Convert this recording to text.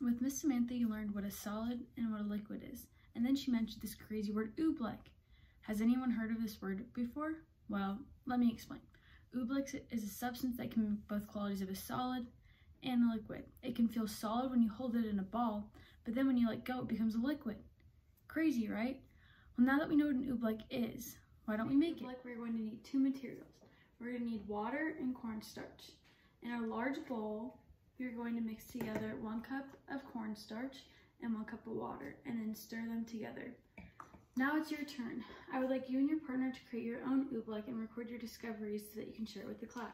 With Miss Samantha, you learned what a solid and what a liquid is. And then she mentioned this crazy word, oobleck. Has anyone heard of this word before? Well, let me explain. Oobleck is a substance that can have both qualities of a solid and a liquid. It can feel solid when you hold it in a ball, but then when you let go, it becomes a liquid. Crazy, right? Well, now that we know what an oobleck is, why don't we make it? Like we're going to need two materials. We're going to need water and cornstarch. In a large bowl, we're going to mix together one cup of cornstarch and one cup of water and then stir them together. Now it's your turn. I would like you and your partner to create your own oobleck and record your discoveries so that you can share it with the class.